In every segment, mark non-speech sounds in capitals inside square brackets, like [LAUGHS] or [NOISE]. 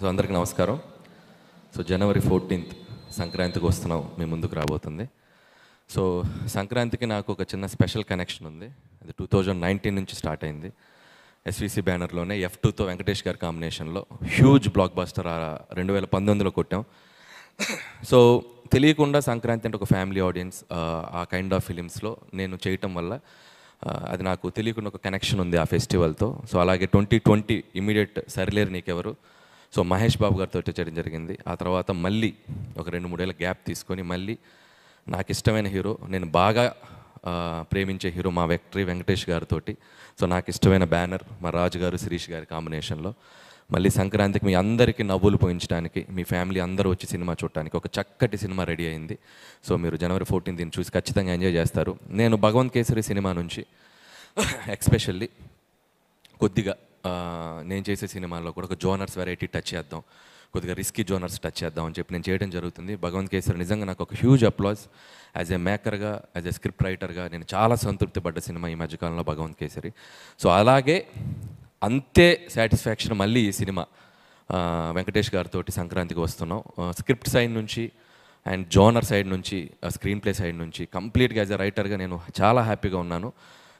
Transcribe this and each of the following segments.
So అందరికీ నమస్కారం. So జనవరి fourteenth సంక్రాంతికి వస్తున్నాం మీ ముందుకు రాబోతుంది. సో సంక్రాంతికి నాకు ఒక చిన్న స్పెషల్ కనెక్షన్ ఉంది. అది టూ థౌజండ్ నైన్టీన్ నుంచి స్టార్ట్ అయింది. ఎస్విసి బ్యానర్లోనే ఎఫ్ టూతో వెంకటేష్ గారి కాంబినేషన్లో హ్యూజ్ బ్లాక్ బస్టర్ రెండు వేల పంతొమ్మిదిలో కొట్టాం. సో తెలియకుండా సంక్రాంతి అంటే ఒక ఫ్యామిలీ ఆడియన్స్ ఆ కైండ్ ఆఫ్ ఫిలిమ్స్లో నేను చేయటం వల్ల అది నాకు తెలియకుండా ఒక కనెక్షన్ ఉంది ఆ ఫెస్టివల్తో. సో అలాగే twenty twenty immediate Sarileru Neekevvaru so Mahesh Babu గారితో చేయడం జరిగింది. ఆ తర్వాత మళ్ళీ ఒక రెండు మూడేళ్ళ గ్యాప్ తీసుకొని మళ్ళీ నాకు ఇష్టమైన హీరో నేను బాగా ప్రేమించే హీరో మా వెక్టరీ వెంకటేష్ గారితో సో నాకు ఇష్టమైన బ్యానర్ మా రాజు గారు శిరీష్ గారి కాంబినేషన్లో. మళ్ళీ సంక్రాంతికి మీ అందరికీ నవ్వులు పోయించడానికి మీ ఫ్యామిలీ అందరూ వచ్చి సినిమా చూడటానికి ఒక చక్కటి సినిమా రెడీ అయింది. సో మీరు జనవరి ఫోర్టీన్ దీన్ని చూసి ఖచ్చితంగా ఎంజాయ్ చేస్తారు. నేను భగవంత్ కేసరి సినిమా నుంచి ఎక్స్పెషల్లీ కొద్దిగా నేను చేసే సినిమాల్లో కూడా ఒక జోనర్స్ వెరైటీ టచ్ చేద్దాం. కొద్దిగా రిస్కీ జోనర్స్ టచ్ చేద్దాం అని చెప్పి నేను చేయడం జరుగుతుంది. భగవంత్ కేసరి నిజంగా నాకు ఒక హ్యూజ్ అప్లాస్ యాజ్ ఎ మేకర్గా యాజ్ ఎ స్క్రిప్ట్ రైటర్గా నేను చాలా సంతృప్తి పడ్డ సినిమా ఈ మధ్యకాలంలో భగవంత్ కేసరి. సో అలాగే అంతే సాటిస్ఫాక్షన్ మళ్ళీ ఈ సినిమా. వెంకటేష్ గారితో సంక్రాంతికి వస్తున్నాం. స్క్రిప్ట్ సైడ్ నుంచి అండ్ జోనర్ సైడ్ నుంచి స్క్రీన్ ప్లే సైడ్ నుంచి కంప్లీట్గా యాజ్ ఎ రైటర్గా నేను చాలా హ్యాపీగా ఉన్నాను.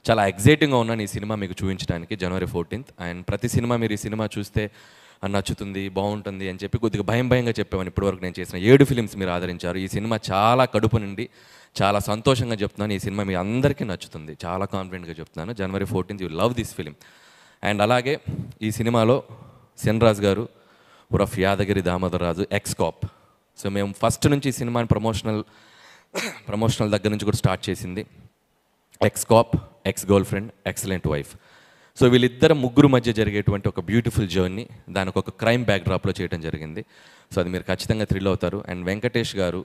చాలా ఎగ్జైటింగ్గా ఉన్నాను ఈ సినిమా మీకు చూపించడానికి జనవరి ఫోర్టీన్త్ అండ్ ప్రతి సినిమా మీరు ఈ సినిమా చూస్తే నచ్చుతుంది బాగుంటుంది అని చెప్పి కొద్దిగా భయం భయంగా చెప్పామని ఇప్పటివరకు నేను చేసిన ఏడు ఫిలిమ్స్ మీరు ఆదరించారు. ఈ సినిమా చాలా కడుపు నుండి చాలా సంతోషంగా చెప్తున్నాను. ఈ సినిమా మీ అందరికీ నచ్చుతుంది. చాలా కాన్ఫిడెంట్గా చెప్తున్నాను. January fourteenth you love this film and అలాగే ఈ సినిమాలో Senraj garu ఉరఫ్ Yadagiri Damodar Raju ex cop so మేము ఫస్ట్ నుంచి ఈ సినిమాని ప్రమోషనల్ ప్రమోషనల్ దగ్గర నుంచి కూడా స్టార్ట్ చేసింది. Ex cop ex girlfriend excellent wife so వీళ్ళిద్దరు ముగ్గురు మధ్య జరిగేటువంటి ఒక బ్యూటిఫుల్ జర్నీ దానికి ఒక క్రైమ్ బ్యాక్డ్రాప్లో చేయడం జరిగింది. సో అది మీరు ఖచ్చితంగా థ్రిల్ అవుతారు. అండ్ వెంకటేష్ గారు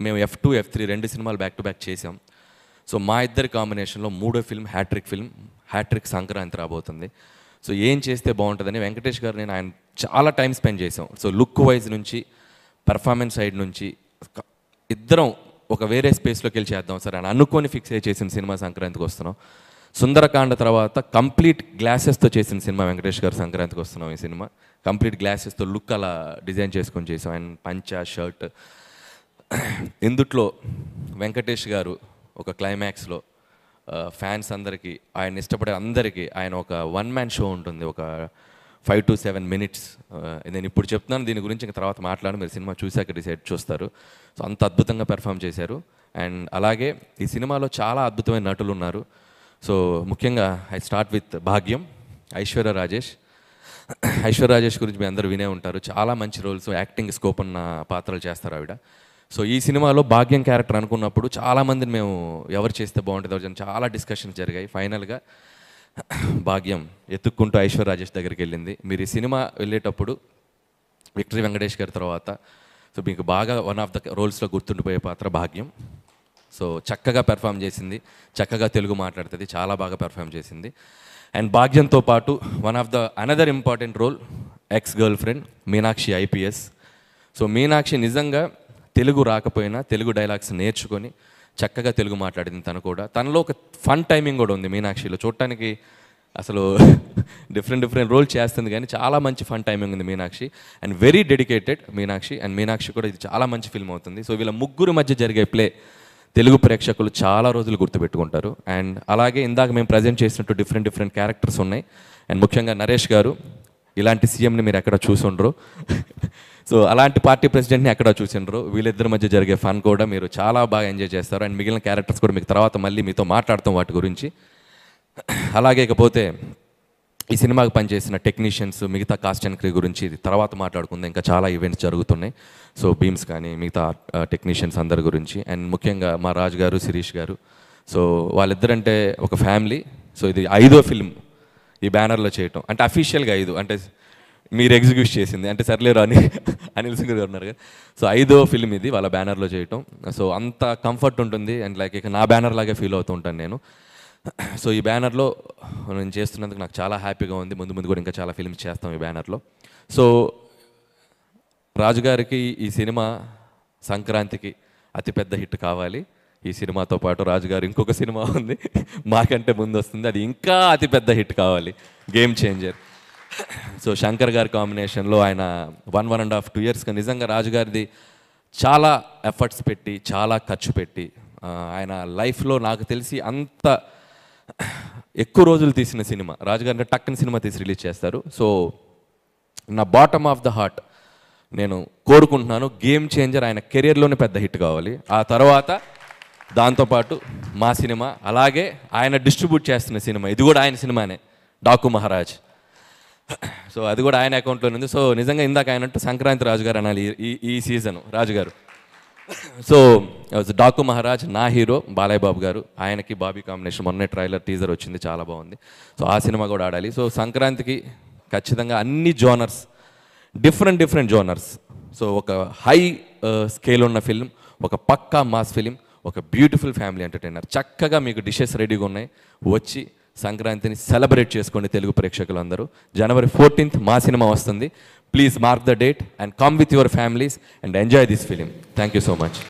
మేము ఎఫ్ టూ ఎఫ్ త్రీ రెండు సినిమాలు బ్యాక్ టు బ్యాక్ చేసాం సో మా ఇద్దరి కాంబినేషన్లో మూడో film hattrick film hattrick Sankranti రాబోతుంది. సో ఏం చేస్తే బాగుంటుందని వెంకటేష్ గారు నేను ఆయన చాలా టైం స్పెండ్ చేసాం సో లుక్ వైజ్ నుంచి పెర్ఫార్మెన్స్ సైడ్ నుంచి ఇద్దరం ఒక వేరే స్పేస్లోకి వెళ్ళి చేద్దాం సరే అని అనుకొని ఫిక్స్ అయ్యి చేసిన సినిమా సంక్రాంతికి వస్తున్నాం. సుందరకాండ తర్వాత కంప్లీట్ గ్లాసెస్తో చేసిన సినిమా వెంకటేష్ గారు సంక్రాంతికి వస్తున్నాం ఈ సినిమా. కంప్లీట్ గ్లాసెస్తో లుక్ అలా డిజైన్ చేసుకొని చేసాం. అండ్ పంచ షర్ట్. ఇందుట్లో వెంకటేష్ గారు ఒక క్లైమాక్స్లో ఫ్యాన్స్ అందరికీ ఆయన ఇష్టపడే అందరికీ ఆయన ఒక వన్ మ్యాన్ షో ఉంటుంది. ఒక ఫైవ్ టు సెవెన్ మినిట్స్ నేను ఇప్పుడు చెప్తున్నాను దీని గురించి ఇంకా తర్వాత మాట్లాడి మీరు సినిమా చూశాక డిసైడ్ చూస్తారు. సో అంత అద్భుతంగా పెర్ఫామ్ చేశారు. అండ్ అలాగే ఈ సినిమాలో చాలా అద్భుతమైన నటులు ఉన్నారు. సో ముఖ్యంగా ఐ స్టార్ట్ విత్ భాగ్యం ఐశ్వర్య రాజేష్. ఐశ్వర్య రాజేష్ గురించి మీ అందరూ వినే ఉంటారు. చాలా మంచి రోల్స్ యాక్టింగ్ స్కోప్ ఉన్న పాత్రలు చేస్తారు ఆవిడ. సో ఈ సినిమాలో భాగ్యం క్యారెక్టర్ అనుకున్నప్పుడు చాలామందిని మేము ఎవరు చేస్తే బాగుంటుంది ఎవరు చాలా డిస్కషన్స్ జరిగాయి. ఫైనల్గా భాగ్యం ఎత్తుక్కుంటూ ఐశ్వర్య రాజేష్ దగ్గరికి వెళ్ళింది. మీరు ఈ సినిమా వెళ్ళేటప్పుడు విక్టరీ వెంకటేష్ గారి తర్వాత సో మీకు బాగా వన్ ఆఫ్ ద రోల్స్లో గుర్తుండిపోయే పాత్ర భాగ్యం. సో చక్కగా పెర్ఫామ్ చేసింది. చక్కగా తెలుగు మాట్లాడుతుంది. చాలా బాగా పెర్ఫామ్ చేసింది. అండ్ భాగ్యంతో పాటు one of the another important role ex girlfriend Meenakshi IPS so Meenakshi నిజంగా తెలుగు రాకపోయినా తెలుగు డైలాగ్స్ నేర్చుకొని చక్కగా తెలుగు మాట్లాడింది తను కూడా. తనలో ఒక ఫన్ టైమింగ్ కూడా ఉంది మీనాక్షిలో. చూడటానికి అసలు [LAUGHS] డిఫరెంట్ డిఫరెంట్ రోల్ చేస్తుంది కానీ చాలా మంచి ఫన్ టైమింగ్ ఉంది Meenakshi. And very dedicated Meenakshi. And Meenakshi కూడా ఇది చాలా మంచి ఫిల్మ్ అవుతుంది. సో వీళ్ళ ముగ్గురు మధ్య జరిగే ప్లే తెలుగు ప్రేక్షకులు చాలా రోజులు గుర్తుపెట్టుకుంటారు. అండ్ అలాగే ఇందాక మేము ప్రజెంట్ చేసినట్టు డిఫరెంట్ డిఫరెంట్ క్యారెక్టర్స్ ఉన్నాయి. అండ్ ముఖ్యంగా నరేష్ గారు ఇలాంటి సీఎంని మీరు ఎక్కడ చూసుండ్రు? సో అలాంటి పార్టీ ప్రెసిడెంట్ని ఎక్కడ చూసిండ్రు? వీళ్ళిద్దరి మధ్య జరిగే ఫన్ కూడా మీరు చాలా బాగా ఎంజాయ్ చేస్తారు. అండ్ మిగిలిన క్యారెక్టర్స్ కూడా మీకు తర్వాత మళ్ళీ మీతో మాట్లాడతాం వాటి గురించి. అలాగే ఇకపోతే ఈ సినిమాకి పనిచేసిన టెక్నీషియన్స్ మిగతా కాస్ట్ అండ్ క్రీ గురించి ఇది తర్వాత మాట్లాడుకుందాం. ఇంకా చాలా ఈవెంట్స్ జరుగుతున్నాయి. సో బీమ్స్ కానీ మిగతా టెక్నీషియన్స్ అందరి గురించి. అండ్ ముఖ్యంగా మా రాజు గారు శిరీష్ గారు. సో వాళ్ళిద్దరంటే ఒక ఫ్యామిలీ. సో ఇది ఐదో ఫిల్మ్ ఈ బ్యానర్లో చేయటం. అంటే అఫీషియల్గా ఐదు. అంటే మీరు ఎగ్జిక్యూట్ చేసింది. అంటే సర్లేరు అని అనిల్ సింగ్ గారు ఉన్నారు కదా. సో ఐదో ఫిల్మ్ ఇది వాళ్ళ బ్యానర్లో చేయటం. సో అంత కంఫర్ట్ ఉంటుంది. అండ్ లైక్ ఇక నా బ్యానర్ లాగే ఫీల్ అవుతూ ఉంటాను నేను. సో ఈ బ్యానర్లో నేను చేస్తున్నందుకు నాకు చాలా హ్యాపీగా ఉంది. ముందు ముందు కూడా ఇంకా చాలా ఫిల్మ్స్ చేస్తాం ఈ బ్యానర్లో సో రాజుగారికి ఈ సినిమా సంక్రాంతికి అతిపెద్ద హిట్ కావాలి. ఈ సినిమాతో పాటు రాజుగారు ఇంకొక సినిమా ఉంది. మాకంటే ముందు వస్తుంది. అది ఇంకా అతిపెద్ద హిట్ కావాలి. గేమ్ చేంజర్ [COUGHS] సో శంకర్ గారి కాంబినేషన్లో ఆయన one one and half two ఇయర్స్గా నిజంగా రాజు గారిది చాలా ఎఫర్ట్స్ పెట్టి చాలా ఖర్చు పెట్టి ఆయన లైఫ్లో నాకు తెలిసి అంత [COUGHS] ఎక్కువ రోజులు తీసిన సినిమా. రాజుగారి అంటే టక్కని సినిమా తీసి రిలీజ్ చేస్తారు. సో నా బాటమ్ ఆఫ్ ద హార్ట్ నేను కోరుకుంటున్నాను గేమ్ చేంజర్ ఆయన కెరియర్లోనే పెద్ద హిట్ కావాలి. ఆ తర్వాత దాంతోపాటు మా సినిమా అలాగే ఆయన డిస్ట్రిబ్యూట్ చేస్తున్న సినిమా ఇది కూడా ఆయన సినిమానే డాకు మహారాజ్. సో అది కూడా ఆయన అకౌంట్లో ఉంది. సో నిజంగా ఇందాక ఆయనట్టు సంక్రాంతి రాజు గారు అనాలి. ఈ- ఈ సీజన్ సీజన్ రాజుగారు. సో uh, డాకు మహారాజ్ నా హీరో బాలయ్య బాబు గారు. ఆయనకి బాబీ కాంబినేషన్ మొన్నే ట్రైలర్ టీజర్ వచ్చింది చాలా బాగుంది. సో ఆ సినిమా కూడా ఆడాలి. సో సంక్రాంతికి ఖచ్చితంగా అన్ని genres different different genres. So ఒక హై uh, స్కేల్ ఉన్న ఫిల్మ్ ఒక పక్కా మాస్ ఫిలిం ఒక బ్యూటిఫుల్ ఫ్యామిలీ ఎంటర్టైనర్ చక్కగా మీకు డిషెస్ రెడీగా ఉన్నాయి. వచ్చి సంక్రాంతిని సెలబ్రేట్ చేసుకోండి తెలుగు ప్రేక్షకులందరూ. జనవరి ఫోర్టీన్త్ మా సినిమా వస్తుంది. Please mark the date and come with your families and enjoy this film thank you so much